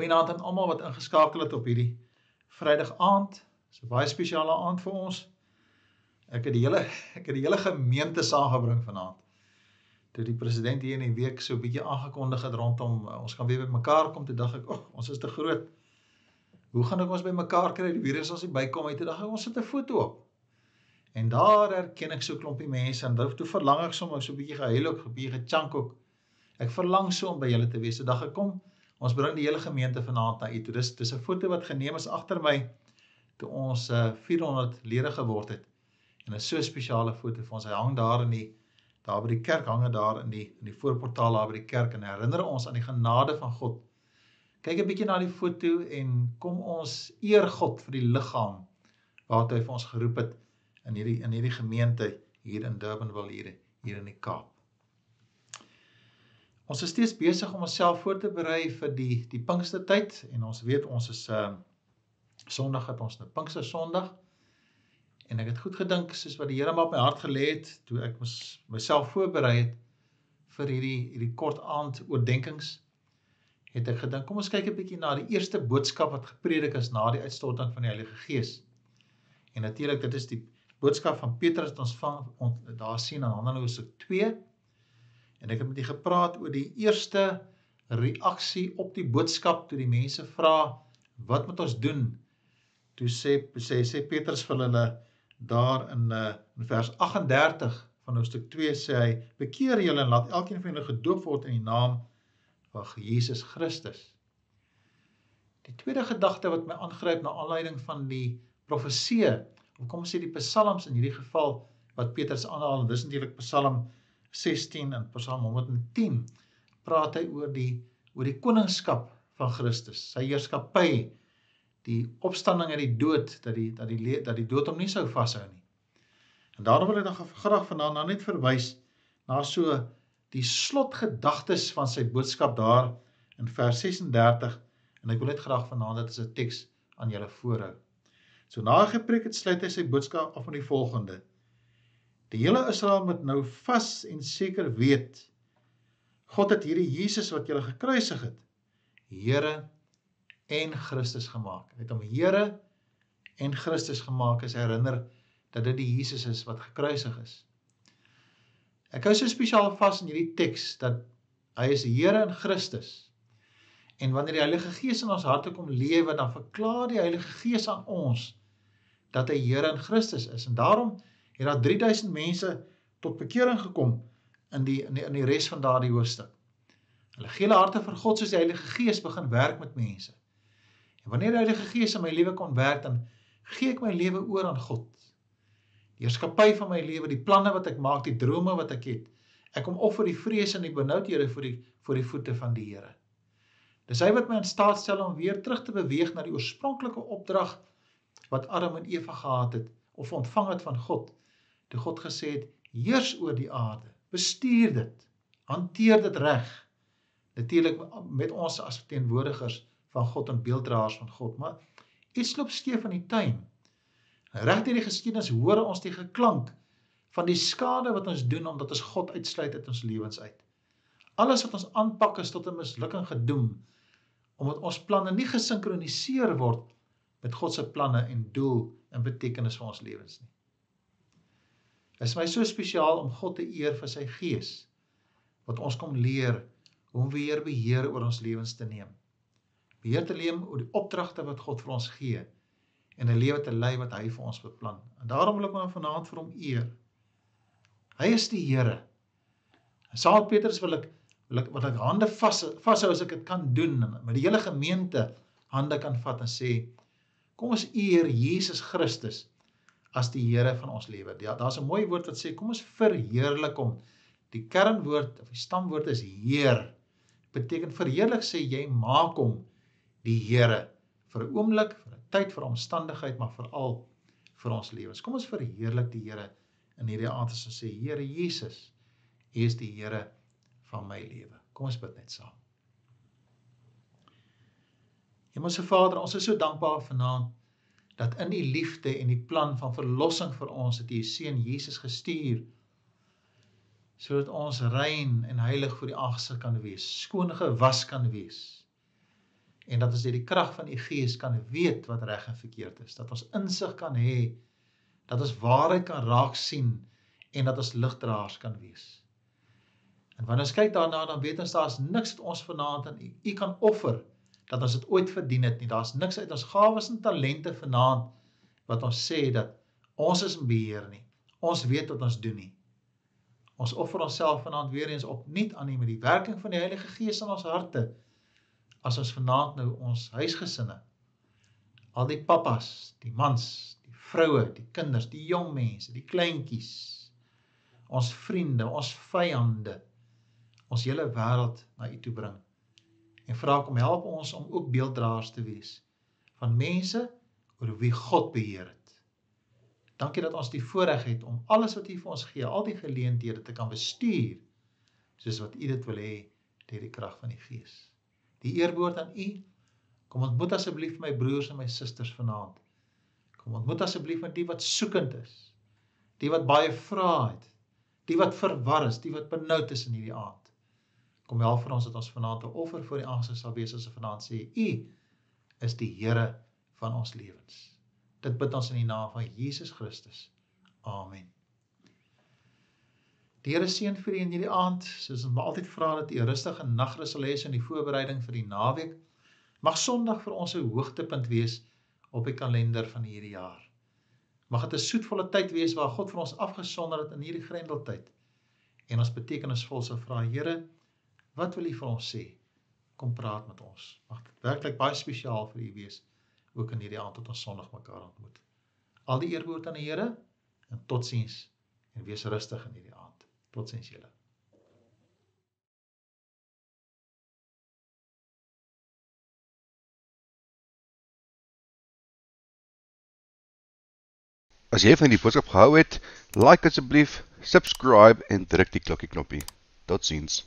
Goeienaand aan almal wat ingeskakel het op hierdie Vrydag aand. Dis 'n baie spesiale aand vir ons. Ek het die hele ek het die hele gemeente saamgebring vanaand. Toe die president hier in die week so 'n bietjie aangekondig het rondom uh, ons gaan weer bymekaar kom, toe dink ek, "Ag, oh, ons is te groot. Hoe gaan ek ons bymekaar kry? Die virus ons nie bykom uit." Toe dink ek, "Ons sit 'n foto op." En daar herken ek so klompie mense en toe verlang ek sommer so 'n bietjie gehuil ook, 'n bietjie gechunk ook. Ek verlang so om by julle te wees. So dag ek kom Ons bring die hele gemeente vanaand na u toe. Dis dis 'n foto wat geneem is agter my toe ons uh, eh, 400 lede geword het. En 'n so spesiale foto vir ons. Hy hang daar in die daar by die kerk hang dit daar in die in die voorportaal daar by die kerk en herinner ons aan die genade van God. Kyk 'n bietjie na die foto en kom ons eer God vir die liggaam wat hy vir ons geroep het in hierdie in hierdie gemeente hier in Durbanville hier hier in die Kaap. Ons is steeds besig om onsself voor te berei vir die die Pinkstertyd en ons weet ons is ehm uh, Sondag het ons 'n nou Pinkster Sondag. En ek het goed gedink soos wat die Here maar op my hart gelê het toe ek mys, myself voorberei het vir hierdie hierdie kort aand oordeenkings het ek gedink kom ons kyk 'n bietjie na die eerste boodskap wat gepredik is na die uitstorting van die Heilige Gees. En natuurlik dit is die boodskap van Petrus wat ons van daar sien in Handelinge hoofstuk 2 En ek het met u gepraat oor die eerste reaksie op die boodskap toe die mense vra wat moet ons doen? Toe sê sê sê Petrus vir hulle daar in uh, in vers 38 van hoofstuk 2 sê hy bekeer julle en laat elkeen van julle gedoop word in die naam van Jesus Christus. Die tweede gedagte wat my aangryp na aanleiding van die profeseë of kom ons sê die psalms in hierdie geval wat Petrus aanhaal dis natuurlik Psalm 16 en Psalm 110 praat hy oor die oor die koningskap van Christus, sy heerskappy, die opstanding uit die dood dat die dat die dat die dood hom nie sou vashou nie. En daarom wil ek dan graag vanaand nou net verwys na so die slotgedagtes van sy boodskap daar in vers 36 en ek wil net graag vanaand dit as 'n teks aan julle voorhou. So na gepreek het sluit hy sy boodskap af met die volgende: Die hele Israel moet nou vas en seker weet God het hierdie Jesus wat julle gekruisig het, Here en Christus gemaak. Hy het hom Here en Christus gemaak as herinner dat dit die Jesus is wat gekruisig is. Ek hou so spesiaal vas in hierdie teks dat hy is Here en Christus. En wanneer die Heilige Gees in ons harte kom lewe, dan verklaar die Heilige Gees aan ons dat hy Here en Christus is. En daarom het daar 3000 mense tot bekering gekom in die in die, in die res van daardie hoofstuk. Hulle gee hulle harte vir God soos die Heilige Gees begin werk met mense. En wanneer die Heilige Gees in my lewe kon werk, dan gee ek my lewe oor aan God. Die heerskappy van my lewe, die planne wat ek maak, die drome wat ek het. Ek kom offer die vrees en die benoudhede vir die vir die voete van die Here. Dis hy wat my in staat stel om weer terug te beweeg na die oorspronklike opdrag wat Adam en Eva gehad het of ontvang het van God toe God gesê het heers oor die aarde, bestuur dit, hanteer dit reg. Natuurlik met ons as teenwoordigers van God en beelddraers van God, maar iets loop skeef in die tuin. Reg deur die geskiedenis hoor ons die geklank van die skade wat ons doen omdat ons God uitsluit uit ons lewens uit. Alles wat ons aanpak is tot 'n mislukking gedoem omdat ons planne nie gesinkroniseer word met God se planne en doel en betekenis vir ons lewens nie. Dit is my so spesiaal om God te eer vir sy gees wat ons kom leer hoe om weer beheer oor ons lewens te neem. Beheer te neem oor die opdragte wat God vir ons gee en 'n lewe te lei wat hy vir ons beplan. En daarom wil ek hom vanaand vir hom eer. Hy is die Here. En saam met Petrus wil ek wil ek wat ek hande vas vashou as ek dit kan doen met die hele gemeente hande kan vat en sê kom ons eer Jesus Christus as die Here van ons lewe. Ja, daar's 'n mooi woord wat sê kom ons verheerlik hom. Die kernwoord of die stamwoord is Heer. Beteken verheerlik sê jy maak hom die Here vir 'n oomblik, vir 'n tyd, vir 'n omstandigheid, maar veral vir ons lewens. Kom ons verheerlik die Here in hierdie aand as ons sê Here Jesus, U is die Here van my lewe. Kom ons bid net saam. Hemelse Vader, ons is so dankbaar vanaand dat in die liefde en die plan van verlossing vir ons het U seun Jesus gestuur sodat ons rein en heilig voor die aangesig kan wees, skoon gewas kan wees. en dat ons deur die krag van die Gees kan weet wat reg en verkeerd is, dat ons insig kan hê, dat ons waarheid kan raak sien en dat ons ligdraers kan wees. En wanneer ons kyk daarna dan weet ons daar's niks wat ons vanaand aan u, u kan offer dat ons dit ooit verdien het nie. Daar's niks uit ons gawes en talente vanaand wat ons sê dat ons is in beheer nie. Ons weet wat ons doen nie. Ons offer onsself vanaand weer eens opnuut aan U met die werking van die Heilige Gees in ons harte. As ons vanaand nou ons huisgesinne al die pappas, die mans, die vroue, die kinders, die jong mense, die kleintjies, ons vriende, ons vyande, ons hele wêreld na U toe bring. En vra kom help ons om ook beelddraers te wees van mense oor wie God beheer het. Dankie dat ons die voorreg het om alles wat U vir ons gee, al die geleenthede te kan bestuur soos wat U dit wil hê deur die krag van die Gees. Die eerwoord aan U. Kom ontmoet asseblief my broers en my susters vanaand. Kom ontmoet asseblief met die wat soekend is. Die wat baie vra het. Die wat verwar is, die wat benoud is in hierdie aand. Kom help vir ons dat ons vanaand 'n offer voor die aangesig sal wees as ons vanaand sê U is die Here van ons lewens. Dit bid ons in die naam van Jesus Christus. Amen. Die Here seën vir u in hierdie aand. Soos ons altyd vra dat u rustige nagrus sal hê in die voorbereiding vir die naweek. Mag Sondag vir ons 'n hoogtepunt wees op die kalender van hierdie jaar. Mag dit 'n soetvolle tyd wees waar God vir ons afgesonder het in hierdie grendeltyd. En ons betekenisvol sal vra, Here, wat wil U vir ons sê? Kom praat met ons. Mag dit werklik baie spesiaal vir U wees ook in hierdie aand tot ons Sondag mekaar ontmoet. Al die eer behoort aan die Here en totsiens en wees rustig in hierdie aand. Totsiens julle. As jy van die boodskap gehou het, like asseblief, subscribe en druk die klokkie knoppie. Totsiens.